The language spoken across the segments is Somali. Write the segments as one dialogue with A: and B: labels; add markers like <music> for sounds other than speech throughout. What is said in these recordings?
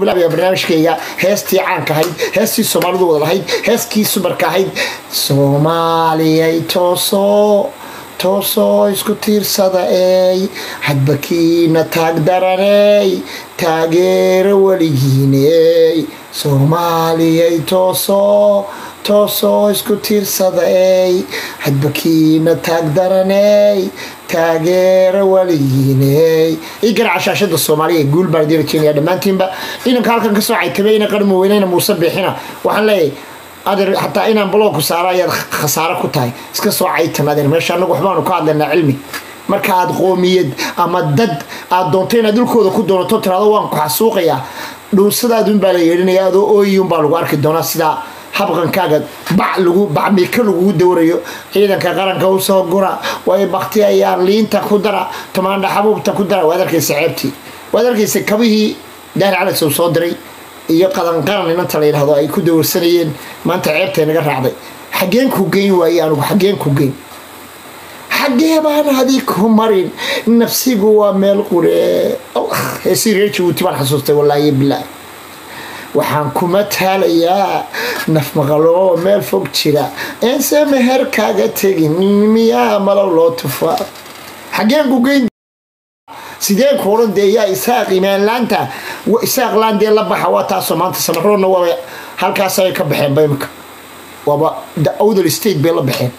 A: barnaamijkayga heestii caanka ahayd heestii soomaalidu wada lahayd heeskii sumarka ahayd. Soomaaliyay toosoo toosoo isku tiirsada ey hadbakiina taag daraney taageero weligiiney soomaaliyay toosoo toosoo isku tiirsada ey. Hadbakiina taag daraney taageero i garaca shaashada soomaaliya guul baan idin rajeynaya dhammaantiinba. Inanka halkan ka soo caytabayna qarmi weyneyna muuse biixina waxaan leeyahay adeer xataa inaan balooku saaro ayaad khasaaro ku tahay. Iska soo caytan adeer meesha anagu waxbaanu ka hadlaynaa cilmi. Marka aad qoomiyad ama dad aad doonto inaad dhulkooda ku doonato tiraado waan ku xasuuqayaa. Dhuusadaadunbaa la yeedhinaya adoo ooyiyunbaa lagu arki doonaa sidaa habqankaaga bacmiika lagugu dowrayo ciidanka qaranka u soo gura way baktiyayaan liinta ku dara tamaandha xabuubta ku dara waad arkaysa ceebtii waad arkaysa kabihii daahir calasow soo diray iyo qadanqaran inanta la yidhahdo ay ku dowrsanayeen maanta ceebtay naga raacday. Xageen ku geyn waaye anugu xageen ku geyn. Xagee baan adi ku marin nafsigu waa meel qure heesii reer jabuuti baan xasuustay wallaahi bilaahi waxaan kuma taalayaa naf maqaloo meel fog jira. Eense meher kaaga tegin miyaa malow loo tufaa xageen ku geyn. Sideen ku odhan dee yaa isaaq imaanlaanta isaaq laandee la baxa waa taasoo maanta samaroonna waaba halkaas ay ka baxeen ba imika waaba awdal state bay la baxeen.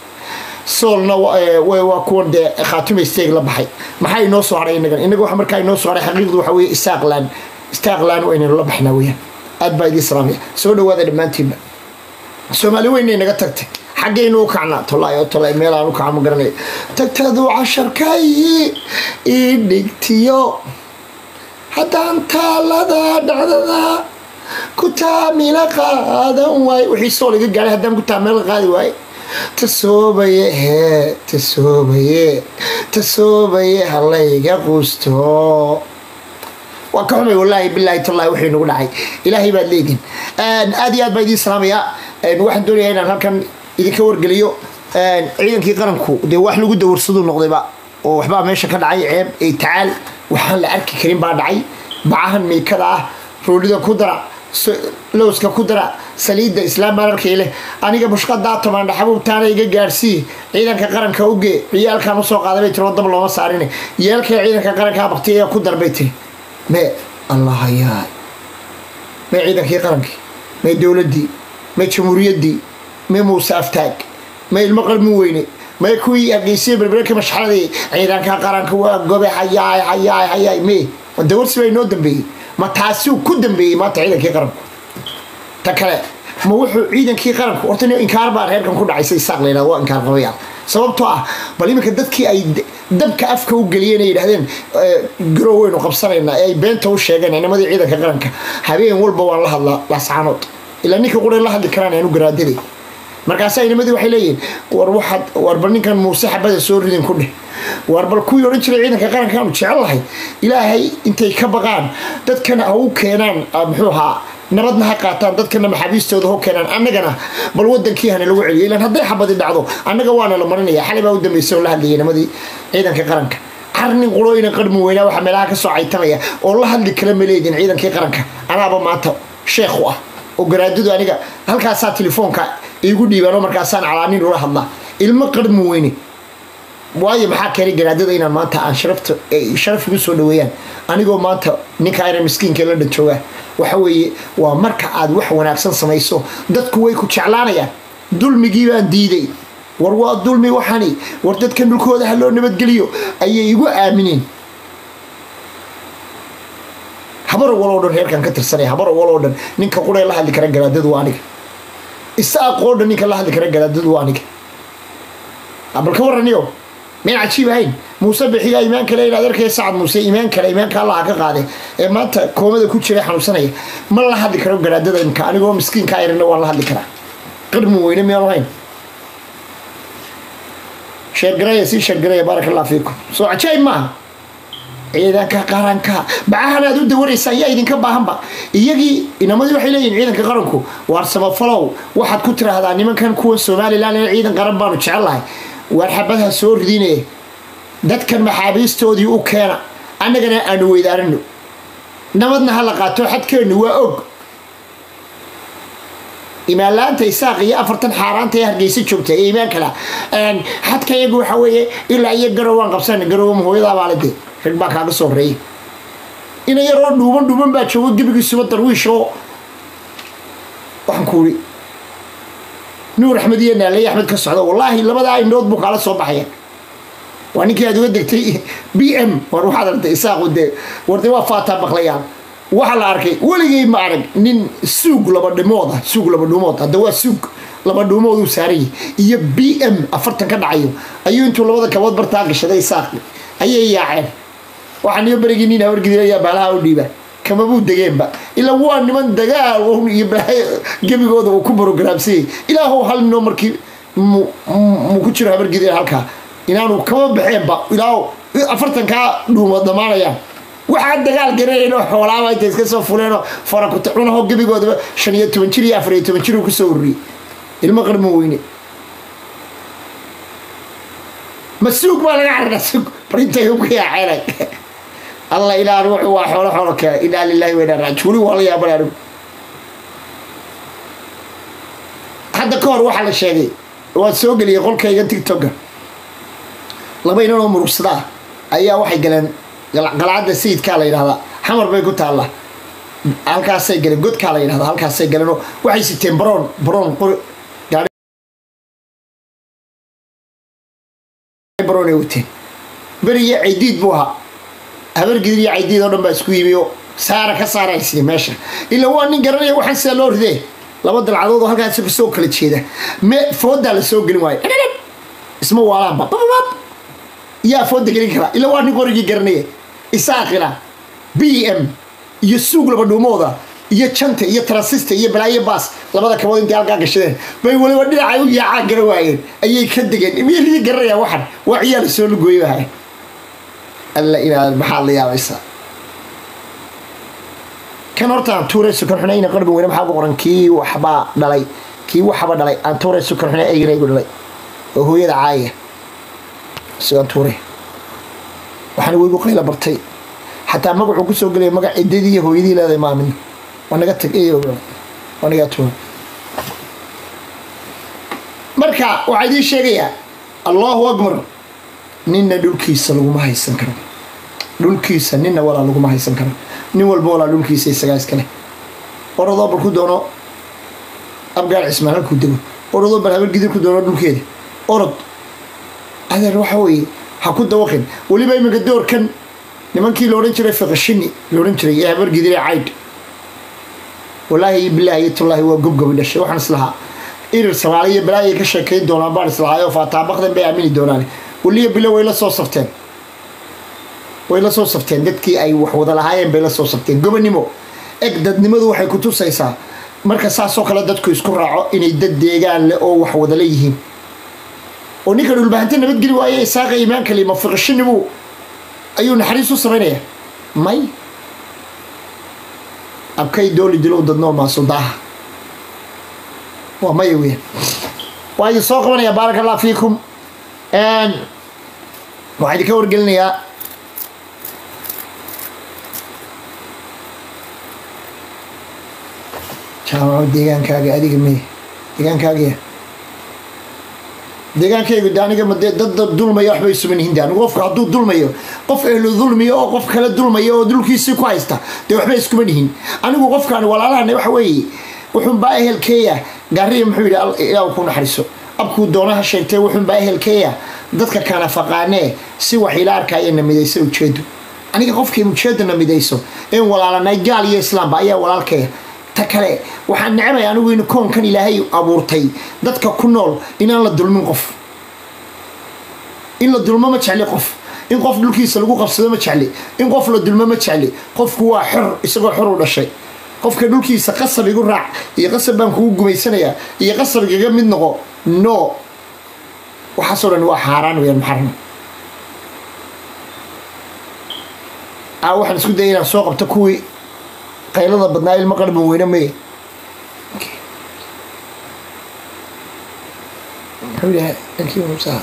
A: Soolna waa kuwan dee khaatume state la baxay. Maxaa inoo soo haray inagan inaga waxa markaa inoo soo haray xaqiiqdu waxa weeye isaaqlaan isaaqlaan waynaynu la baxnaa weeyaan aad baa idiin salaamaya soo dhawaada dhammaantiinba. Soomaali weynay naga tagtay. Xaggaynu u kacnaa? Tolaayo tolay meelaan u kaca ma garanayo tagtadu casharkayi ii dhigtiyo. Haddaan taalada dhacdada ku taamila qaadan waaye wixii sool iga gaadhay haddaan ku taamila qaadi waaye tasoobaye hee tasoobaye tasoobaye halayga quusto waa ka xumay wallaahi bilaahi tallahi waxay nagu dhacay. Ilaahay baad leediin aad iyo aad baa idiin salaamayaa waxaan doonayaa inaan halkan idinka wargeliyo. Ciidankii qaranku dee wax lagu dawarsaduu noqdayba oo waxbaa meesha ka dhacay ceeb ee tacaal waxaan la arki karin baa dhacay. Bacahan miikada ah roolida ku dara lowska ku dara saliidda islaam baan leh. Aniga bushqadaa tamaandha xabuubtaana iga gaadhsii ciidanka qaranka uge ciyaalkaan u soo qaaday bay tiri wadaba looma saarin yeelkay ciidanka qarankaa baktiya ku darbay tiri mee allahayaay mee ciidankii qarankii mee dowladdii mee jamhuuriyaddii mee muuse aftaag mee ilmo qalmin weyne mee kuwii hargeysiya berbereka mashxaladii ciidanka qaranka waa gobe hayaay hayaay hayaay. Mee dawarsi baa inoo dambeeyey? Ma taasiu ku dambeeyey maanta ciidankii qaranku? Ta kale ma wuxuu ciidankii qaranku horta inkaar baa reerkan ku dhacaysa isaaq la yidhahdo waa inkaar qabayaal sababtoo ah bal iminka dadkii ay dabka afka u geliyeen ay yidhahdeen garow weynu qabsanaynaa ee ay beenta u sheegeen inamadii ciidanka qaranka. Habeen walba waan la hadlaa laascaanood ilaa ninka qura la hadli karaan aanu garaadaday markaasaa inamadii waxay leeyihiin war waxaad war bal ninkan muuse xabada soo ridin ku dheh war bal kuwii odhan jiray ciidanka qarankaanu jecel lahay ilaahay intay ka baqaan dadkana ha u keenaan muxuu ahaa nabadna ha qaataan dadkana maxaabiistooda ho keenaan. Annagana bal wadankii lagu celiyo. Ilaan hadday xabadi dhacdo annaga waana la marinaya. Xalay baa u dambaysa oo la hadlayay nimadii ciidanka qaranka. Carnin qurooyina qarmi weynaa waxaa meelaha ka soo caytamaya oo la hadli kala maleedin ciidankii qaranka. Anaaba maanta sheekhu ah. Oo garaadadu aniga halkaasaa telefoonka iigu dhiibaan oo markaasaan calaanin ula hadlaa. Ilmo qarmi weyne waayo maxaa keenay garaadada inaan maanta aan sharafta sharaf igu soo dhaweeyaan anigoo maanta ninka ayna miskiinka la dhajooga waxa weeye waa marka aad wax wanaagsan samayso dadku way ku jeclaanayaan. Dulmigii baan diiday. War waa dulmi waxani. War dadkan dhulkooda ha loo nabadgeliyo. Ayay igu aamineen habar waloo dhan reerkan ka tirsanaya habar waloo dhan. Ninka quree la hadli kara garaadadu aniga. Isaaqoo dhan ninka la hadli kara garaadadu aniga. Bal ka waraniyo mayn cajiib ahayn. Muuse bixigaa imaan kale inaad arkaya sacad muuse imaan kale imaanka allaha ka qaade. Ee maanta koomada ku jira xanuunsanaya. Ma la hadli karo garaadada imka anigoo miskiinka ayrina waan la hadli karaa. Qarmi weyne miyaanu hayn? Sheergaraya sii sheergaraya baaraka allah fiikum. Soo cajaayib maaha? Ciidanka qaranka bacahan aad u dawaraysaa yaa idinka baahanba. Iyagii inamadii waxay leeyihiin ciidanka qaranku waar samafalow waxaad ku tiraahdaa nimankan kuwa somalilan ciidan qaran baanu jecellahay waar xabadha soo ridine. Dadkan maxaabiistoodii u keena. Annagana aanu weydaarino. Nabadna ha la qaato xadkeennu waa og. Imaanla-aanta isaaq iyo afartan xaaraanta ee hargeysa joogta ee imaan kala. Xadka iyagu waxa weeye ilaa iyo garow waan qabsana garow hooyadaa baalade rag baa kaaga soo horeeyay. Ina yaroo dhuuban dhuuban baa joogo gebigiisuba darwiish oo waxaan ku nuur axmed iyo naaleeye axmed ka socda wallaahi labadaa indhood buu kaala soo baxaya waa ninkii aad uga degtay b m war waxaad aragtay isaaqu dee warde waa faataa baqlayaan waxaa la arkay weligay ma arag nin suug laba dhimood ah suug laba dhuumood hadda waa suug laba dhuumood uu saarayay iyo b m afartan ka dhacayo. Ayuu intuu labada kabood bartaa gashaday isaaqi ayay yaaceen. Waxaan iyo berigii nin hawargidinayaa baalaha u dhiiba kamabuu degeenba? Ilaa waa niman dagaal gebigooda uu ku brogramsayay ilaahu hal ninoo markii mu ku jiro habargidina halkaa. Inaanu kama baxeenba. Ilaa afartankaa dhuumood dhammaanayaan waxaa dagaal garanayno xoolaaba intay iska soo fuleenoo farakuta cunaho gebigoodaba. Shan iyo toban jir iyo afar iyo toban jir uu ku soo ururiyey. Ilmo qarmo weyne. Ma suug baa laga carara suug. Barintay ugu yaaceelay <laughs> alla ilaa ruuxu waa xoolo xoolo kee inaa lilahi wa inaa raajiuli waa la yaabana anigu hadda ka hor waxaa la sheegay waan soo geliyay qolkayga tictoka laba inanoo murugsadaa ayaa waxay galeen qalcadda sayidkaa la yidhahdaa xamar bay ku taalla. Halkaasay galeen godkaa la yidhahdaa halkaasay galeenoo waxay siteen baroon baroon baroon ay wateen beriyo caydiid buu ahaa habargidir iyo caydiid dhan baa isku yimi oo saara ka saaraysiya meesha. Ilaa waa nin garanaya waxaan sidaa loo ridee laba dalcadood oo halkaas ka soo kala jeeda. Foodaa la soo gelin waayo isma waalaanba yaa fooda gelin kara. Ilaa waa nin qorigii garanaya isaaqina b m iyo suug laba dhuumooda iyo janta iyo transista iyo balaayo baas labada kabood intay halkaa gashadeen. Bay waliba dhinacay u yaacaan gara waayeen. Ayay ka degeen. Miyadii garanayaan waxan? Waa ciyaal soo lugooy bahay alla inaad maxaad la yaabaysaa kan horta aan tuuray sukan xune ina qarbi weyne maxaa ku qoran? Kii waxbaa dhalay. Kii waxba dhalay. Aan tuuray sukan xune eygana dhalay. Oo hooyada caaya sigaan tuuray. Waxaana weygu qayla bartay. Xataa magacuu ku soo gelaya magac ciddadii hooyadii leedahay maamin. Waa naga tag waa nagaa tuuray marka waxaa idiin sheegayaa. Allahu akbar ninna dhulkiisa laguma haysan karo. Dhulkiisa ninna walaa laguma haysan karo. Nin walba walaa dhulkiisa isagaa iskale oradoo bal ku doono abgaar cismaan halkuu dego. Oradoo bal habargidir ku doono dhulkeeda. Orod adeer waxa weeye ha ku dawaqin. Weliba iminka doorkan nimankii la odhan jiray fiqashini la odhan jiray ee habargidire caydh walaahi bilaahi tullaahi waa gobgobi dhashay waxaan islahaa. Irir soomaaliya balaayay ka sheekayn doonaan baan islahaayoo faataabaqdan bay aamini doonaan weliya bilo way la soo safteen. Way la soo safteen. Dadkii ay wax wada lahaayeen bay la soo safteen. Gobonimo eg dadnimadu waxay ku tusaysaa. Marka saasoo kale dadku isku raaco inay dad deegaan leh oo wax wada leeyihiin oo ninka dhulbahanta nabadgeli waaye isaaqa imaan kali ma fiqashinimu ayuu naxariis u samaynaya may? Abkay dooli dilow dadnoo maasudaaha waa maya weya waa idin soo qabanaya baaraka allah fiikum waxaa idinka wargelinayaa. Jaamaco deegaankaaga adiga me deegaankaaga deegaankaygu de aniga ma dee dad dulmaya waxbay isuman yihiin de anigu hadduu dulmayo qof ehlu dulmiyo oo qof kale dulmaya oo dulkiisii ku haysta dee waxbay iskuman yihiin anigu qofkaan walaalahana waxa weeye wuxuunbaa ehelkeeya gaariya muxuu yidhi ilaa ku naxariso abkuu doonaha sheegtay wuxuunbaa ehelkeeya dadka kana faqaanee si wax ila arkaya na midaysa ujeedo aniga qofkay ujeedo na midayso een walaalanay gaal iyo islaamba ayaa walaalkeeya. Ta kale waxaan necbay anigu in koonkan ilaahay abuurtay dadka ku nool inaan la dulmin qof. In la dulmo ma jecli qof. In qof dhulkiisa lagu qabsado ma jecli. In qof la dulmo ma jecli. Qofku waa xor isagoo xor u dhashay qofka dhulkiisa qasab igu raac iyo qasab baan kugu gumaysanayaa iyo qasab igaga mid noqo no. Waxaasoo dhan waa xaaraan weyaan maxarno a waxaan isku dayay inaan soo qabto kuwii qaylada badnaa ilmo qarban weyne may muxuu yahay dhankii musa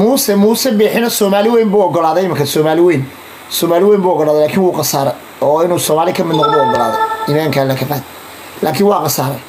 A: muuse muuse biixina soomaali weyn buu ogolaaday imanka soomaali weyn soomaali weyn buu ogolaaday laakiin wuu khasaaray oo inuu soomaali ka mid noqdo ogolaaday imaanka alla ka qaad laakiin waa khasaaray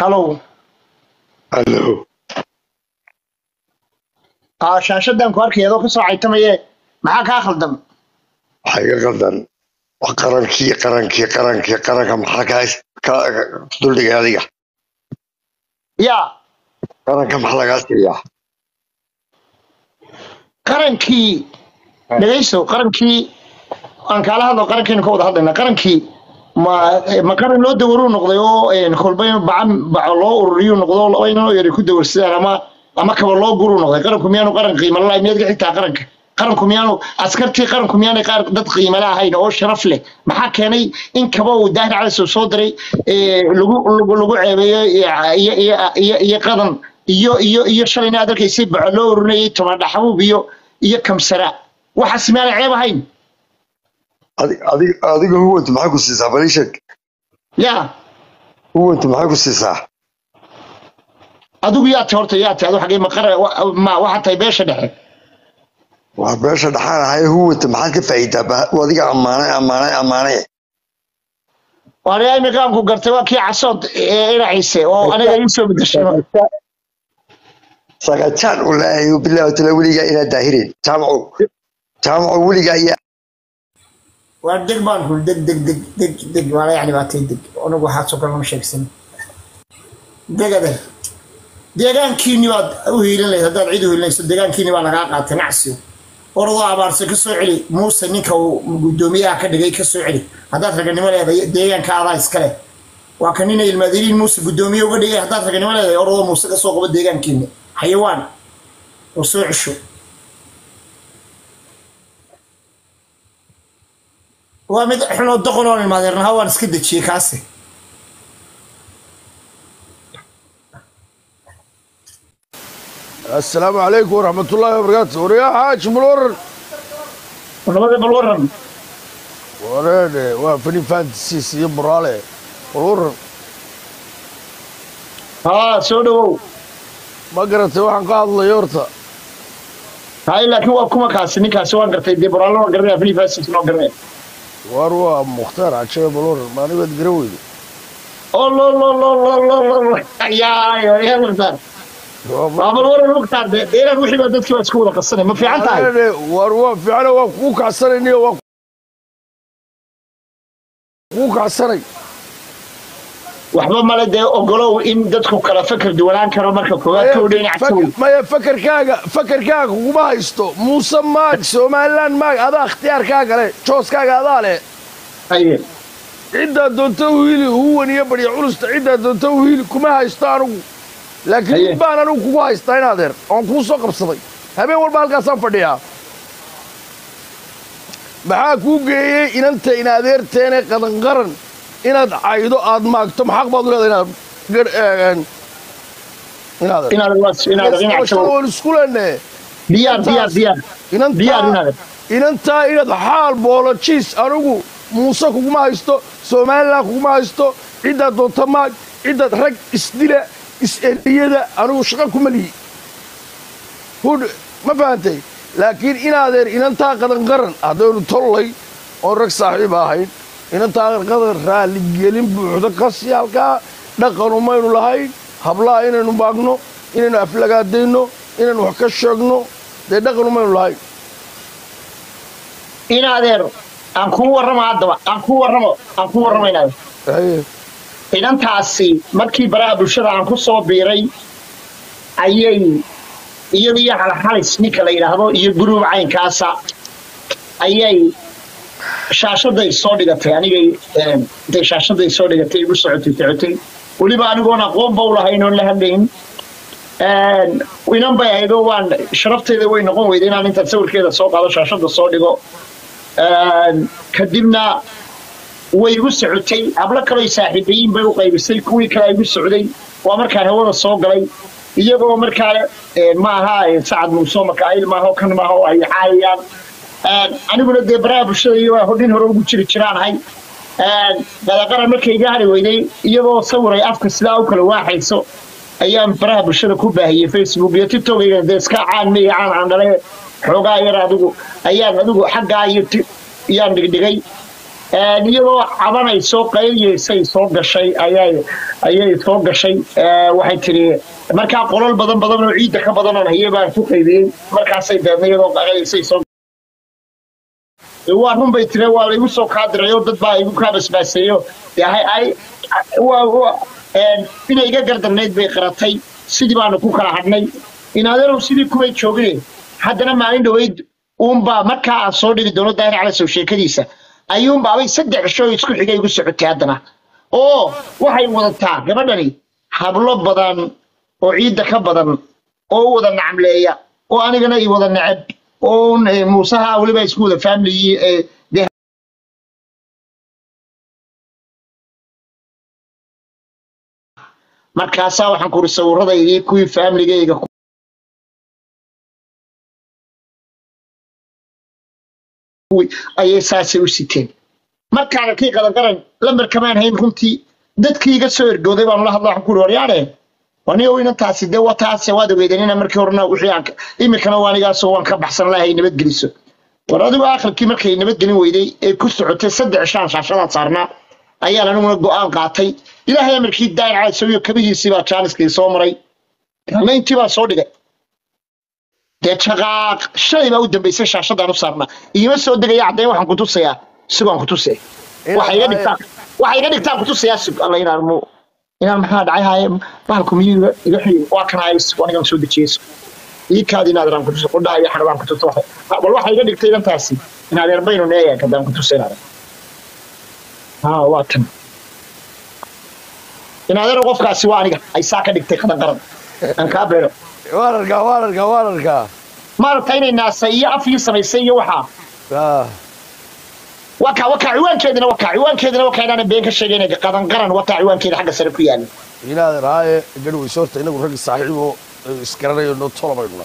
A: hallow
B: Hello.
A: aa shaashadan ku arkaya adoo ka soo caytamaye maxaa kaa khaldan?
B: Waxaa iga. Waa qarankii qarankii qarankii qaranka maxaa ka hays- ka duldhigay adiga.
A: yaa.
B: Qaranka maxaa lagaa siiyaa?
A: qarankii. Dhegayso qarankii. Aan kaala hadlo qarankaynu ka wada hadlayna. Qarankii ma ma qaran loo dawaruu noqday oo kolba bacan baco loo ururiyuu noqdo inoo yari ku dawarsadaan ama ama kaba loo guruu noqday. Qaranku miyaanu qaran miyaad ka xigtaa qaranka? Qaranku miyaanu askartii qaranku miyaanay qaar dad qiimo la ahayn oo sharaf leh? Maxaa keenay in kaba uu daahir cali soo diray ee, lagu ceebeeyo iyo qadan iyo iyo iyo shalayna aad arkaysay baco loo ururinayay toban dhaxabuub iyo iyo kamsara. Waxaas miyaanay ceeb ahayn
B: Adiga huwanta maxay ku siisaa bal ii sheeg.
A: yaa
B: Huwanta maxay ku siisaa?
A: adigu yaa horta yaa adu xagee ma qara wa- ma waxaa tahay beesha dhexe
B: Waa beesha dhaxaan ahay huwanta maxaad ka faa'iidaa? Adiga ammaanay ammaanay ammaanay.
A: waana imiqaanku gartay waa kii casood ee iraciise oo aniga ii soo bedeshay
B: Sagajaan u leeyahay taala weligaa inaad daahirin. Jaamacu jaamacu weligaa ayaa
A: waa deg baan kul deg deg deg deg deg. Waa yani baatay deg. Anigu waxaasoo kale lama sheegsan degade deegaankiini baad u hiilin lahayd haddaad cid u hiilinayso deegaankiini baa lagaa qaatay nacsiyo orodoo abaarsa ka soo celi muuse ninka uu guddoomiyaha ka dhigay ka soo celi. Haddaad raganimo leedahay deegaanka adaa iskale waa ka nina ilmaadiriin muuse guddoomiye uga dhigay. Haddaad raganimo leedahay orodoo muuse ka soo qabo deegaankiini. Xayawaan. Oo soo cesho waa mid xunoo doqon oon imaadeernaha waan iska dejiyey kaasi.
C: Asalaamu calaykum waraxmat ullaahi wabarakaatu waryaa xaaj bal
A: waran waddamada bal waran
C: warene waa fani fantasis iyo buraale bal waran
A: haa soo dhowow
C: ma garatay waxaan ka hadlay horta.
A: Hay laakiin waa kuma kaasi. Ninkaasi waan gartay. Dee buraale waan garanaya fani fantasis waan garanaya waar waa mukhtaar cajaba baloor maalibad
C: garaweyda war waa waa kuu kacsanay
A: waxba male dee ogolow in dadku kala fakar duwanaan karo marka koowaad
C: kow dhinacmaya fakarkaaga fakarkaaga kuma haysto. Muuse maag somalilan maag adaa ikhtiyaarkaaga le jooskaaga adaa
A: leh.
C: Ciddaa doonta u hili huwaniyo barya culusta ciddaa doonta u kuma haysto anugu. Laakiin ibbaan anugu kugu haystaa inaadeer oon kuu soo qabsaday. Habeen walba halkaasaan fadhiyaa. Maxaa kuu geeyey inanta inadeerteene qadanqaran? Inaad caydo aad maagto maxaq baad leedahay inaad inantaa
A: inaad
C: inantaa inaad xaal boolojiis anigu muuse kuguma haysto somalilan kuguma haysto ciddaad doonta maag ciddaad rag isdila is-eriyada anigu shaqo kuma lihi ma fahantay laakiin inaadeer inantaa qadanqaran haddaynu tollay oon rag saaxiib ahayn inantaa qadan raaligelin buuxda kasi halkaa dhaqanu maynu lahayn hablaha inaynu maagno inaynu aflagaadayno inaynu wax ka sheegno dee dhaqanu maynu lahayn
A: in adeer aan kuu warramo haddaba aan kuu warramo aan kuu warramo in adeer
C: Haye.
A: inantaasi markii baraha bulshada aan ku soo biiray ayay iyada iyo halhalis ninka la yidhaahdo iyo guruub caynkaasa ayay shaashaday soo dhigatay anigay intay shaashaday soo dhigatay igu socotay socotay. Weliba anigoon aqoonba u lahayn la hadlayn. Inan bay ahaydoo waan sharafteeda way noqon weyday inaan intaan sawirkeeda soo qaado shaashada soo dhigo. Kadibna way igu socotay hablo kaloo saaxiibayiin bay u qaybisay kuwii kale igu socday waa markaan hawada soo galay. Iyagoo markaa ma aha sacad muuse makaayil maaho kan maaho ay caayayaan aniguna dee baraha bulshada iyo nin hore ugu jiri jiraanahay gadaqaran markay iga hari weyday iyagoo sawiray afka sidaa u kala waaxayso ayaan baraha bulshada ku baahiyey facebook iyo tiktokayga dee iska caan miya caan xoogaa yar adigu ayaan adigu xaggaa iyo iyaan dhigdhigay. Iyadoo cabanayso qayliyeysay soo gashay ayay soo gashay. Waxay tiri markaa qolal badan badan oo ciidda ka badanan haye baan ku qaybiyey. Markaasay deedna iyadoo qayliyeysay soo waa run bay tiri waa laigu soo kaadirayo dad baa igu kaa inay iga gardarnayd bay qaratay sidii baanu ku kala hadhnay inaadeerow sidii kumay joogine haddana maalin dhoweyd uunbaa markaa aan soo dhigi doono daahir cala sow sheekadiisa ayuunbaabay saddex cishoo isku xigay igu socotay haddana oo waxay wadataa gabadhani hablo badan oo ciidda ka badan oo u wada nacamleeya oo anigana i wada neceb oo muusaha weliba isku wada faamiligi markaasaa waxaan kuri sawiradaydii kuwii faamiligayga ayay saasay u siteen. Markaana kii qadanqaran lambar kamaan hayn runtii. Dadkii iga soo ergooday baan la hadla waxaan kuri anigo inantaasi dee wataase waad ogeydeen ina markii horena wixii aan iminkana waanigaasoo waan ka baxsan lahay nabadgeliso war adigu aakhirkii markay nabadgelin weyday ee ku socotay saddex shaan shaashadaad saarnaa ayaan aniguna go'aan qaatay. Ilaahay amarkii daayir calasowiyo kabihiisii baa jaaniskii soo maray. Nayntii baa soo dhigay. Dee jaqaaq shalay baa u dambaysay shaashadaan u saarnaa. Igama soo degaya caddayn waxaan kutusayaa sigoaan kutusaya waxa iga dhigtaan waxa iga dhigtaan kutusayaa sig alla inaan inaan maxaa dhacay? Haaye bahalku miyuu iga xiri waa kan hays anigan soo dejiyeyso iikaadi inaad raan kutusa qudhaha iyo xarbaan kutusa bal waxa iga dhigtay inantaasi inaad erbaynu neeyaa kadaan kutusa haa waa tan. Inaadero qofkaasi waa aniga ay saa ka dhigtay qadan qaran. Aan kaa beero.
C: Waan arkaa waan arkaa waan arkaa
A: maaragta inay naasa iyo afii samaysay iyo waxaa wakaa wakaa ciwaankeedina wakaa ciwaankeedina wakaa inaanan been ka sheegayna qadan qaran wakaa ciwaankeeda xagga sare ku yaalla
C: ilaadan haaye garhweyse horta inagu raggi saaxiibo isgaranayo no tolabaynu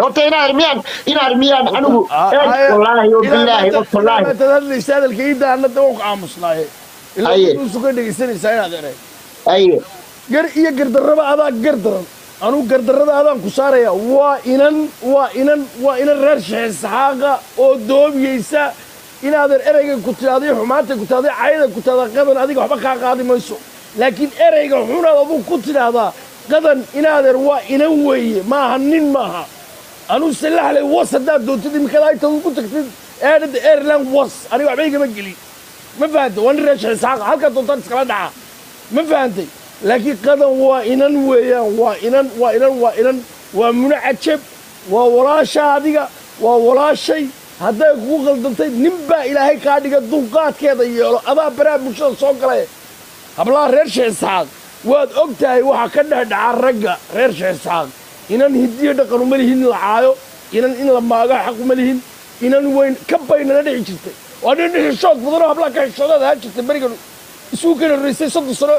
A: horta inaad miyaan inaad miyaan anigu wallaahi bilaahi
C: maantad hadlaysa hadalka iidda annada waan ku aamusnaaye ilaa
A: Aye.
C: duusu ka dhegaysanaysaa inaad eray
A: aye
C: gar iyo gardarraba adaa gardaran anugu gardarrada adaan ku saaraya waa inan waa inan waa inan reer shexisxaaqa oo doobiyeysa inaadan ereyga ku tidhahday xumaanta ku cayada ku tidhahdaa qadan adiga waxba kaa qaadi mayso. Laakiin ereyga xunaad aduu ku tidhaahdaa qadan inaadan waa inan weeye maaha nin maaha. Anuu salaxley was haddaad doontid imikada intaad ugu tagtid eedhada airland was aniga waxba igama gelin ma fahantay waa nin reer shexisxaaqa halkaa doontaan iskala dhaca. Ma fahantay laakiin qadan waa inan weeyaan waa inan waa inan waa inan waa cajab waa walaasha adiga waa walaashay hadday kugu qaldantay nin baa ilaahay kaa dhiga dulqaadkeeda yeelo. Adaa baraha bulshada soo galay. Hablaha reer sheexisxaaq waad og tahay waxa ka dhexdhaca ragga reer sheexisxaaq inan hidiyo dhaqan uma lihin caayo. Inan in la maago xaq uma lihin. Inan weyn ka baynala dhici jirtay. Waa nin xishood badanoo hablaha ka xishoodaad ahaan jirtay berigan isugu kala horreysay soddon sano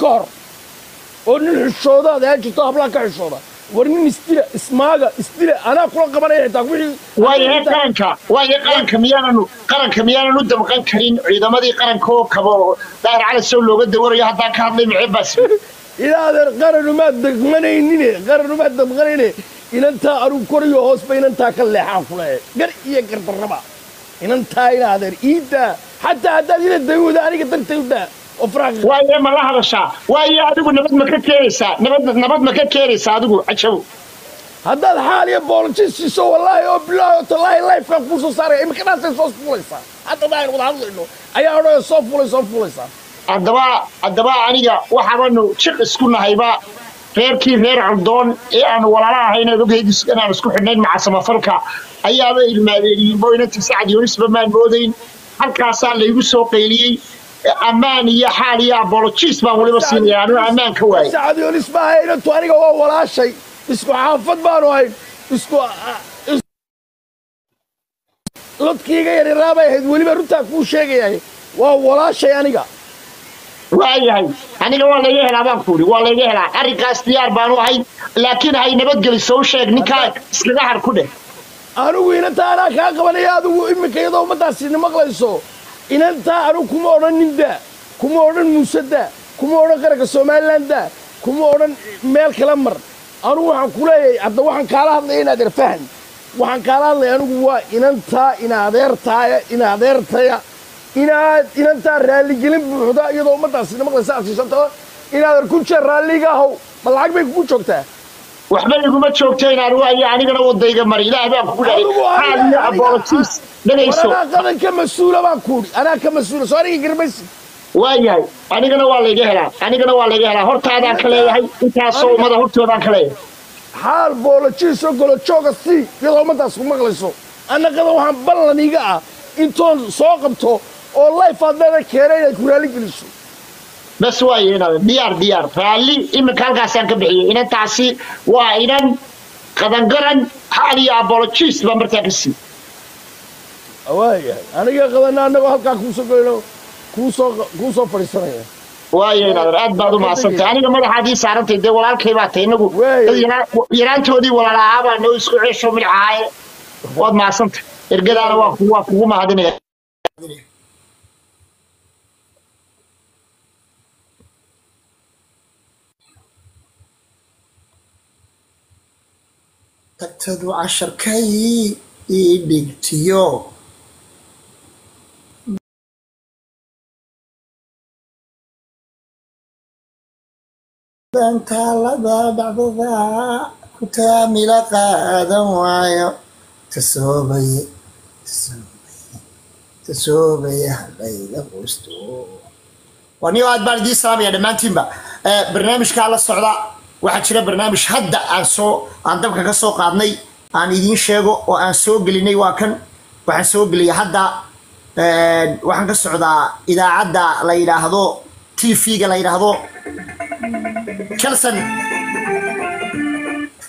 C: ka hor. Oo nin xishoodaad ahaan jirto hablaha ka xishooda war nin isdila ismaaga isdila anaa kula qabanaya xitaa wixii
A: waayahe qaranka waayahe qaranka miyaananu qaranka miyaanan u damqan karin ciidamadii qaranka oo kabo daahir cali sow looga dawarayo haddaan ka hadlay maxay baas.
C: Ilaadeer qaranumaad daqmanaynine qaranumaad damqanayne inantaa anugu koriyo hoosba inantaa ka leexaan ku gar iyo gardarraba inantaa inaadeer iidaa xataa haddaad ila dawooda aniga dartay u
A: ma la hadashaa? Waaye adigu nabad ma ka keenaysaa nabad nabad ma ka keenaysaa adigu? Cajabow.
C: Haddaad xaal iyo boolojis siiso wallaahi oo bilaahi oo tallaahi lifekaan kuu soo saaraya dhaasay soo fuulaysaa hadda daayan wada hadlayno. Ayaa odhaya soo fuulay soo fuulaysaa
A: haddaba haddaba aniga waxaabanu jiq isku nahayba reerkii reer coldoon ee aanu walaala ahayn aad ogeyd is- inaan isku xidhnayn maca samafalka ayaaba ilmaadeeyinbo inantii sacad yoonisba maan moodayn halkaasaa laygu soo qayliyey ammaan iyo xaal iyo abolojiis baan weliba siinaya anigu ammaan ka waayay
C: sacadiolis maaha inantu aniga waa walaashay isku xaafad baanu ahayn isku is- lodkiiga yaryaraabay ahayd weliba runtaa kuu sheegayay waa walaashay aniga.
A: Waayahay aniga waa layga helaa baan ku uri waa layga helaa. Arrinkaas diyaar baanu ahay laakiin hay nabadgeliso u sheeg ninkaa iskaga har ku dheh
C: anigu inantaa anaa kaa qabanaya adigu iminka iyadoo ummaddaasina maqlayso inantaa anigu kuma odhan nin daa kuma odhan muuse daa kuma odhan qaranka somalilan daa kuma odhan meel kala mar. Anigu waxaan ku leeyahay hadda waxaan kaala hadlaya inaad erfahan waxaan kaala hadlaya anigu waa inantaa ina adeertaaya ina adeertaya inaad inantaa raalligelin buuxda iyadoo ummaddaasina maqlaysa aad inaadan ku jeer raalliga ahow ma lacag bay kugu joogtaa?
A: Waxba iguma joogto inaan waayo anigana wadayga mari ilaah baan kugu dhahay xaal iyo abolotiis
C: war
A: dhagayso
C: anaa qadan ka mas'uula baan anaa ka mas'uula soo aniga garmaysi
A: waayahay anigana waa layga helaa anigana waa layga helaa hortaadaan ka leeyahay intaasoo ummada hortoodaan ka leeyahay.
C: Xaal boolojiisoo golo jooga sii iyadoo ummaddaas ku maqlayso. Annaqada waxaan ballan iga ah intoon soo qabto oo layf aadleeda keena inaad ku raali geliso.
A: Bas waayo inaad diyaar diyaar. Raalli iminka halkaasaan ka bixiyey inantaasi waa inan qadangaran xaal iyo abolotiis baa markaa ka sii
C: waayahay aniga qadanna annagoo halkaa kuusoo goyno kuusoo kuusoo fadhiisanaya
A: waayo inaad aad baad u mahadsantay aniga madaxaadii saarantay dee walaalkay baa tay inagu yaraantoodii walaalahaa baa noo isku ceesho midcaaye waad mahadsantay ergadaana waa waa kugu mahadinaya tagtadu casharkay ii dhigtiyo dantaalada dhacdada ku taamila qaadan waayo tasoobaye tasoobaye tasoobaya halayga quusto waniyo aad baan salaamaya dhammaantiinba. Eh, barnaamijkaa la socda waxaa jira barnaamij hadda aan soo aan dabka ka soo qaadnay aan idiin sheego oo aan soo gelinay waa kan. Waxaan soo geliyay hadda eh, waxaan ka socdaa idaacadda la yidhaahdo t v-ga la yidhaahdo kelson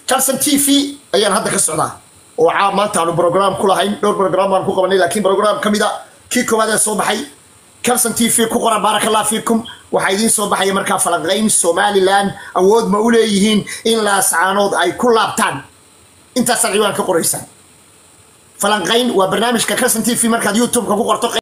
A: kelson t v ayaan hadda ka socdaa oo caa maanta aanu program ku lahayn. Dhowr program baan ku qabanay laakiin program ka mid a kii koowaad ee soo baxay kelson t v ku qoran baaraka allah fiikum waxaa idiin soo baxaya markaa falanqayn somalilan awood ma u leeyihiin in laascaanood ay ku laabtaan. Intaasaad ciwaan qoraysaan falanqayn waa barnaamijka kelson t v markaad youtube-ka ku qorto